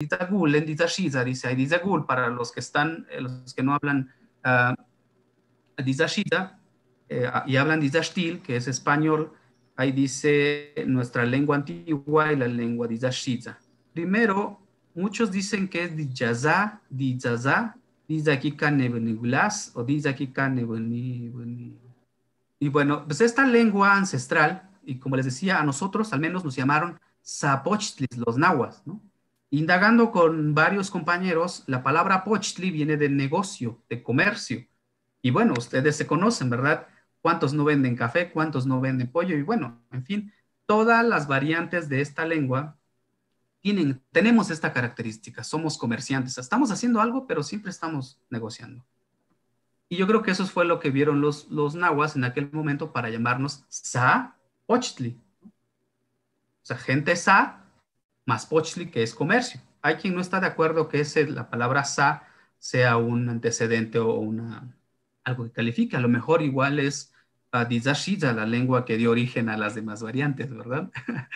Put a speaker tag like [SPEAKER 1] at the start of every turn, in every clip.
[SPEAKER 1] Dizagul, en Dizashiza, dice, hay Dizagul para los que están, eh, los que no hablan uh, Dizashiza eh, y hablan Dizashtil, que es español, ahí dice nuestra lengua antigua y la lengua Dizashiza. Primero, muchos dicen que es Dijaza, Dijaza, Dizakika Nebenigulas o Dizakika Y bueno, pues esta lengua ancestral, y como les decía, a nosotros al menos nos llamaron Zapochtlis, los nahuas, ¿no? Indagando con varios compañeros, la palabra Pochtli viene de negocio, de comercio. Y bueno, ustedes se conocen, ¿verdad? ¿Cuántos no venden café? ¿Cuántos no venden pollo? Y bueno, en fin, todas las variantes de esta lengua tienen, tenemos esta característica, somos comerciantes, estamos haciendo algo, pero siempre estamos negociando. Y yo creo que eso fue lo que vieron los, los nahuas en aquel momento para llamarnos Sa Pochtli. O sea, gente Sa más pochli, que es comercio. Hay quien no está de acuerdo que ese, la palabra sa sea un antecedente o una, algo que califique. A lo mejor igual es uh, la lengua que dio origen a las demás variantes, ¿verdad?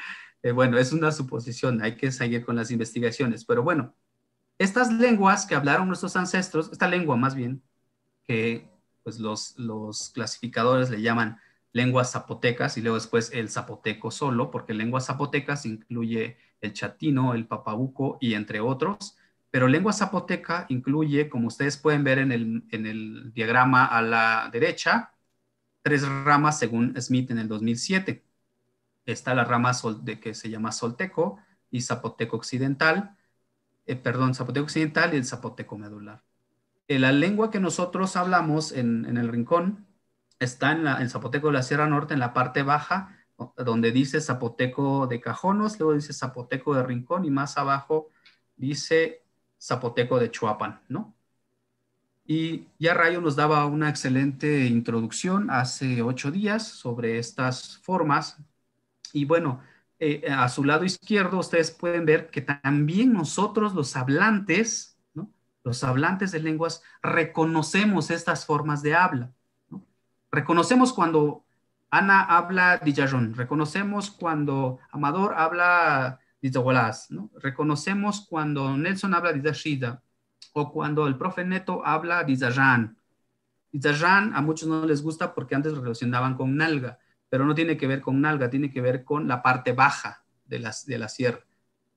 [SPEAKER 1] Eh, bueno, es una suposición, hay que seguir con las investigaciones. Pero bueno, estas lenguas que hablaron nuestros ancestros, esta lengua más bien, que pues los, los clasificadores le llaman lenguas zapotecas y luego después el zapoteco solo, porque lenguas zapotecas incluye el chatino, el papabuco y entre otros. Pero lengua zapoteca incluye, como ustedes pueden ver en el, diagrama a la derecha, tres ramas según Smith en el 2007. Está la rama de, que se llama solteco y zapoteco occidental, eh, perdón, zapoteco occidental y el zapoteco medular. Eh, la lengua que nosotros hablamos en, el rincón está en el zapoteco de la Sierra Norte, en la parte baja, donde dice Zapoteco de Cajonos, luego dice Zapoteco de Rincón y más abajo dice Zapoteco de Chuapan, ¿no? Y ya Rayo nos daba una excelente introducción hace ocho días sobre estas formas. Y bueno, eh, a su lado izquierdo ustedes pueden ver que también nosotros los hablantes, ¿no? los hablantes de lenguas, reconocemos estas formas de habla. ¿no? Reconocemos cuando Ana habla Dijaron. Reconocemos cuando Amador habla Dizahualaz, ¿no? Reconocemos cuando Nelson habla Dizashida o cuando el profe Neto habla Dizajan. Dizajan a muchos no les gusta porque antes lo relacionaban con nalga, pero no tiene que ver con nalga, tiene que ver con la parte baja de la, de la sierra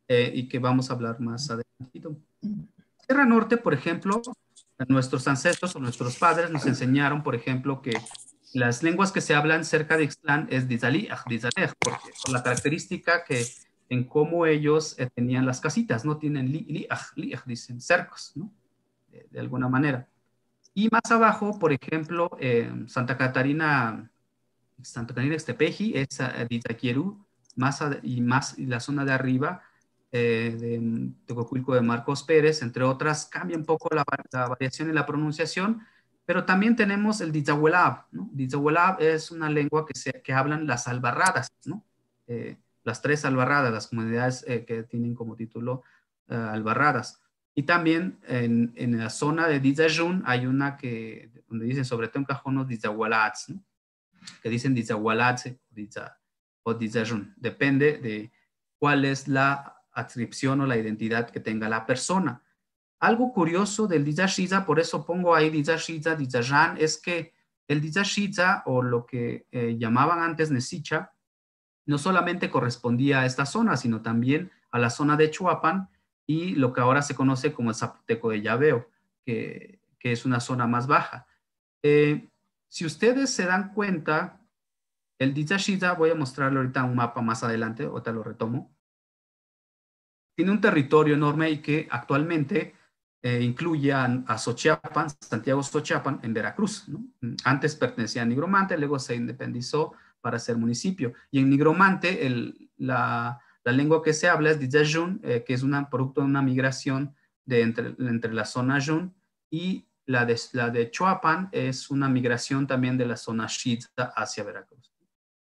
[SPEAKER 1] eh, y que vamos a hablar más adelante. Sierra Norte, por ejemplo, nuestros ancestros o nuestros padres nos enseñaron, por ejemplo, que las lenguas que se hablan cerca de Ixtlán es Dizalej, porque por la característica que en cómo ellos eh, tenían las casitas, ¿no? Tienen li, dicen cercos, ¿no? De, alguna manera. Y más abajo, por ejemplo, Santa Catarina, Santa Catarina Estepeji es uh, Dizaquieru, más y más y la zona de arriba eh, de Tecocuilco de Marcos Pérez, entre otras, cambia un poco la, variación en la pronunciación, pero también tenemos el Dizahuelab, ¿no? Es una lengua que, se, que hablan las albarradas, ¿no? Eh, las tres albarradas, las comunidades eh, que tienen como título uh, albarradas. Y también en, en, la zona de Dizajun hay una que, donde dicen sobre todo en cajonos Dizahualats, ¿no? que dicen Dizahualats o Dizajun. Depende de cuál es la adscripción o la identidad que tenga la persona. Algo curioso del Dizashiza, por eso pongo ahí Dizashiza, Dizajan, es que el Dizashiza o lo que eh, llamaban antes Nesicha, no solamente correspondía a esta zona, sino también a la zona de Chuapan y lo que ahora se conoce como el Zapoteco de Llaveo, que, es una zona más baja. Eh, si ustedes se dan cuenta, el Dizashiza, voy a mostrarle ahorita un mapa más adelante, ahorita lo retomo, tiene un territorio enorme y que actualmente eh, a, Xochiapan, Santiago Xochiapan, en Veracruz. Antes pertenecía a Nigromante, luego se independizó para ser municipio. Y en Nigromante, la, lengua que se habla es Dizajun, eh, que es un producto de una migración de entre, la zona Jun, y la de, la de Choapan es una migración también de la zona Shidza hacia Veracruz.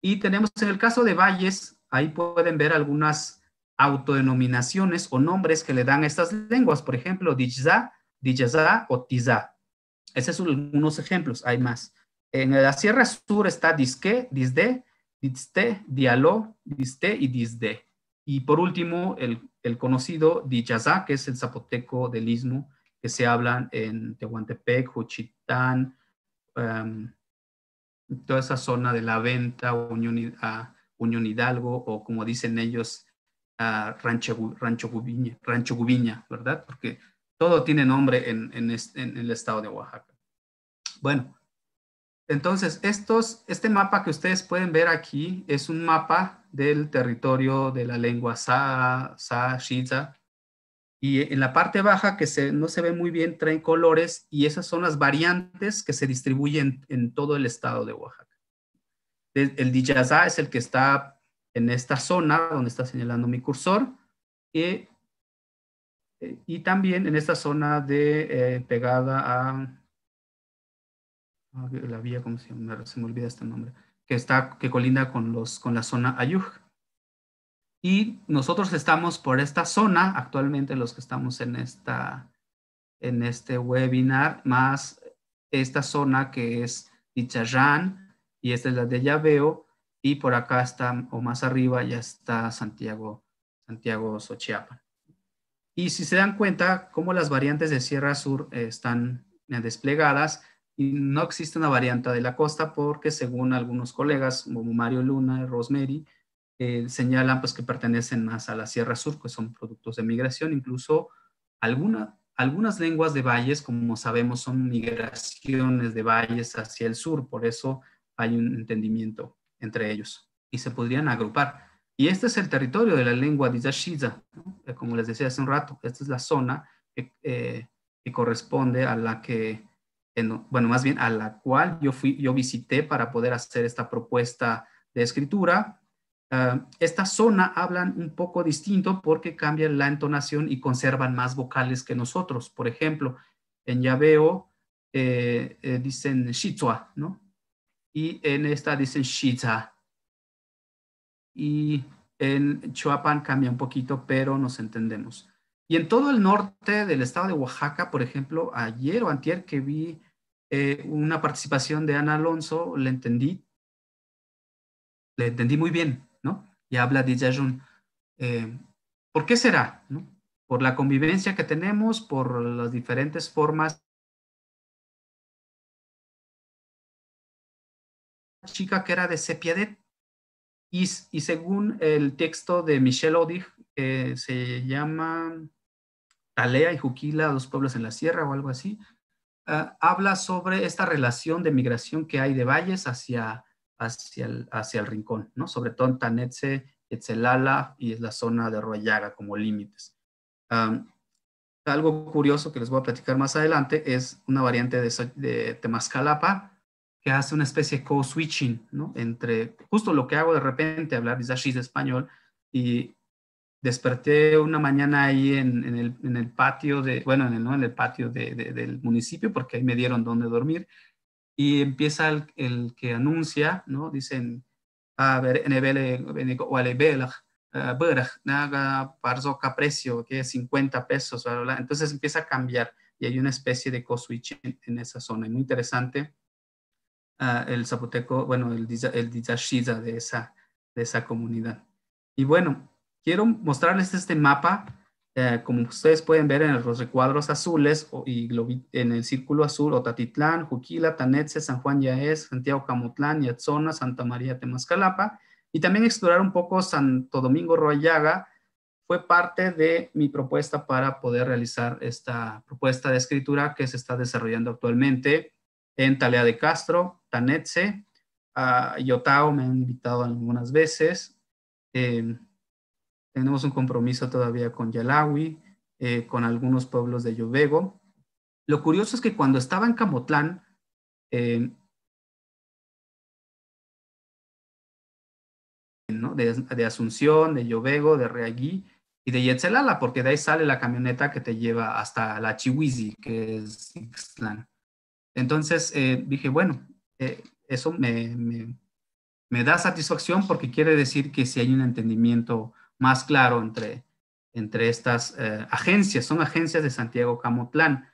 [SPEAKER 1] Y tenemos en el caso de Valles, ahí pueden ver algunas autodenominaciones o nombres que le dan a estas lenguas, por ejemplo, Dijza, Dijza o Tiza. Esos son algunos ejemplos, hay más. En la Sierra Sur está Disque, Disde, Diste, Dialó, Diste y Disde. y por último, el, el conocido Dijazá, que es el zapoteco del istmo, que se hablan en Tehuantepec, Juchitán, em, toda esa zona de la venta, Unión, Unión Hidalgo, o como dicen ellos, Rancho, Rancho, Gubiña, ¿verdad? Porque todo tiene nombre en, el estado de Oaxaca. Bueno, entonces estos, este mapa que ustedes pueden ver aquí es un mapa del territorio de la lengua Sa, Sa, Shiza, y en la parte baja, que no se ve muy bien, traen colores y esas son las variantes que se distribuyen en todo el estado de Oaxaca. El, el Dijazá es el que está en esta zona donde está señalando mi cursor y, y también en esta zona de eh, pegada a, la vía, ¿cómo se llama? Se me olvida este nombre, que está, que colinda con, los, con la zona Ayuj. Y nosotros estamos por esta zona, actualmente los que estamos en, esta, en este webinar, más esta zona que es Icharrán, y esta es la de Llaveo, y por acá está, o más arriba, ya está Santiago, Santiago Xochiapan. Y si se dan cuenta, cómo las variantes de Sierra Sur están desplegadas, y no existe una variante de la costa porque según algunos colegas, como Mario Luna y Rosemary, eh, señalan pues que pertenecen más a la Sierra Sur, que son productos de migración, incluso alguna, algunas lenguas de valles, como sabemos, son migraciones de valles hacia el sur, por eso hay un entendimiento entre ellos y se podrían agrupar. Y este es el territorio de la lengua de ¿no? Eh, como les decía hace un rato, esta es la zona que, eh, corresponde a la que, bueno, más bien a la cual yo, fui, yo visité para poder hacer esta propuesta de escritura Ah, esta zona hablan un poco distinto porque cambian la entonación y conservan más vocales que nosotros. Por ejemplo, en eh, eh, dicen Shizua, ¿no? Y en esta dicen Shiza. Y en Chuapan cambia un poquito, pero nos entendemos. Y en todo el norte del estado de Oaxaca, por ejemplo, ayer o antier que vi eh, una participación de Ana Alonso, le entendí, le entendí muy bien y habla de Yajun. Eh, ¿Por qué será? Por la convivencia que tenemos, por las diferentes formas. Chica que era de Sepiadet y, según el texto de Michel Odig, se llama Talea y Juquila, dos pueblos en la sierra o algo así, ah, habla sobre esta relación de migración que hay de valles hacia hacia el, hacia el rincón, ¿no? Sobre todo en Tanetse, Etzelala y la zona de Royaga como límites. algo curioso que les voy a platicar más adelante es una variante de, de Temascalapa que hace una especie de co-switching, ¿no? Entre justo lo que hago de repente, hablar de español y desperté una mañana ahí en, en, el, en el, patio de, bueno, en el, ¿no? en el patio de, del municipio porque ahí me dieron donde dormir y empieza el, el que anuncia, ¿no? Dicen, a ver, naga parzoca precio, que es 50 pesos, entonces empieza a cambiar y hay una especie de co-switch en, esa zona, muy interesante. El zapoteco, bueno, el, el dizashiza de esa, de esa comunidad. Y bueno, quiero mostrarles este mapa eh, como ustedes pueden ver en los recuadros azules y en el círculo azul, Otatitlán, Juquila, Tanetse, San Juan Yaez, Santiago Camotlán, Yatzona, Santa María Temascalapa, y también explorar un poco Santo Domingo Roayaga, fue parte de mi propuesta para poder realizar esta propuesta de escritura que se está desarrollando actualmente en Talea de Castro, Tanetse, a Yotao me han invitado algunas veces, eh, tenemos un compromiso todavía con Yalawi, eh, con algunos pueblos de Yovego. Lo curioso es que cuando estaba en Camotlán, eh, de, Asunción, de Yovego, de Reagui y de Yetzelala, porque de ahí sale la camioneta que te lleva hasta la Chihuizi, que es Ixtlán. Entonces eh, dije, bueno, eso me, me, da satisfacción porque quiere decir que si hay un entendimiento más claro entre, entre estas eh, agencias. Son agencias de Santiago Camotlán.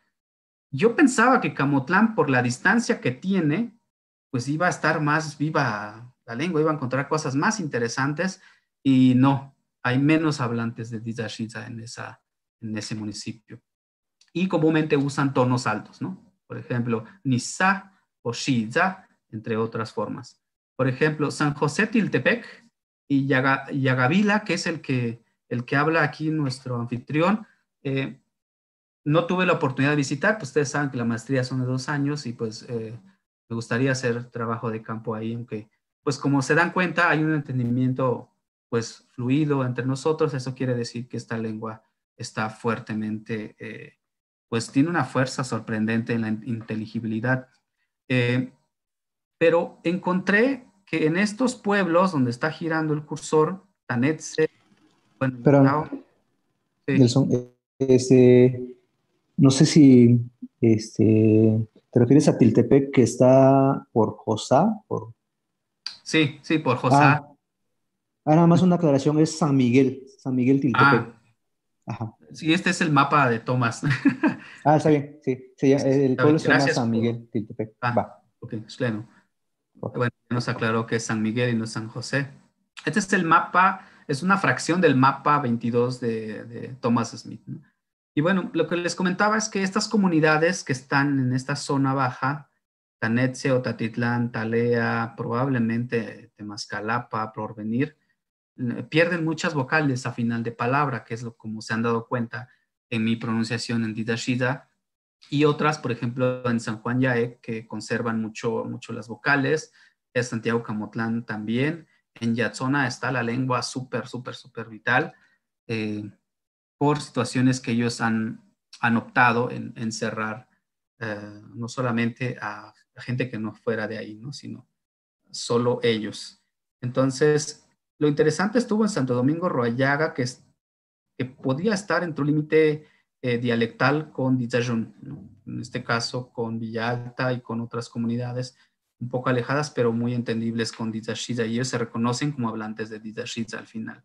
[SPEAKER 1] Yo pensaba que Camotlán, por la distancia que tiene, pues iba a estar más viva la lengua, iba a encontrar cosas más interesantes y no. hay menos hablantes de Dizashiza en, en ese municipio. Y comúnmente usan tonos altos, ¿no? Por ejemplo, Nisa o Shiza, entre otras formas. Por ejemplo, San José Tiltepec y Yagavila, que es el que, el que habla aquí nuestro anfitrión, eh, no tuve la oportunidad de visitar, pues ustedes saben que la maestría son de dos años y pues eh, me gustaría hacer trabajo de campo ahí, aunque pues como se dan cuenta hay un entendimiento pues fluido entre nosotros, eso quiere decir que esta lengua está fuertemente, eh, pues tiene una fuerza sorprendente en la inteligibilidad. Eh, pero encontré que en estos pueblos donde está girando el cursor, Tanetse,
[SPEAKER 2] bueno, pero, este, no sé si este, te refieres a Tiltepec que está por Josá. Por...
[SPEAKER 1] Sí, sí, por Josá.
[SPEAKER 2] Ah, ah, nada más una aclaración, es San Miguel, San Miguel Tiltepec. Ah.
[SPEAKER 1] Ajá. Sí, este es el mapa de Tomás.
[SPEAKER 2] ah, está bien, sí. sí el pueblo se llama San Miguel Tiltepec.
[SPEAKER 1] Ah, Va. Ok, es pleno. Bueno, nos aclaró que es San Miguel y no San José. Este es el mapa, es una fracción del mapa 22 de, de Thomas Smith. ¿no? Y bueno, lo que les comentaba es que estas comunidades que están en esta zona baja, Tanetse, Otatitlán, Talea, probablemente Temascalapa, Porvenir, pierden muchas vocales a final de palabra, que es lo como se han dado cuenta en mi pronunciación en Didashida, y otras, por ejemplo, en San Juan Yae, que conservan mucho, mucho las vocales, en Santiago Camotlán también, en Yatzona está la lengua súper, súper, súper vital. Eh, por situaciones que ellos han, han optado en, en cerrar eh, no solamente a, gente que no fuera de ahí, ¿no? sino solo ellos. Entonces, lo interesante estuvo en Santo Domingo Roayaga, que, podía estar en tu límite eh, dialectal con Dizajun, en este caso con Villalta y con otras comunidades un poco alejadas, pero muy entendibles con Dizashida, y ellos se reconocen como hablantes de Dizashida al final.